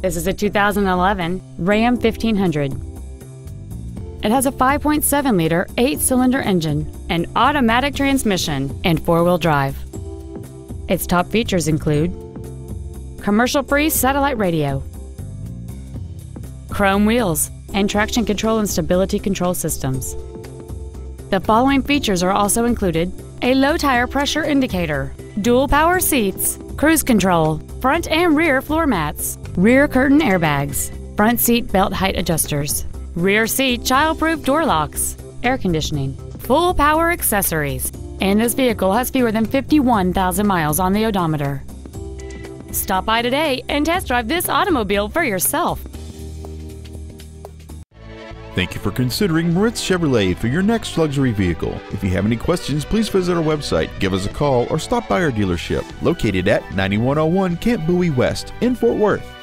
This is a 2011 Ram 1500. It has a 5.7 liter, 8 cylinder engine, an automatic transmission, and four wheel drive. Its top features include commercial free satellite radio, chrome wheels, and traction control and stability control systems. The following features are also included a low tire pressure indicator, dual power seats, cruise control, front and rear floor mats, rear curtain airbags, front seat belt height adjusters, rear seat child-proof door locks, air conditioning, full power accessories, and this vehicle has fewer than 51,000 miles on the odometer. Stop by today and test drive this automobile for yourself. Thank you for considering Moritz Chevrolet for your next luxury vehicle. If you have any questions, please visit our website, give us a call, or stop by our dealership located at 9101 Camp Bowie West in Fort Worth.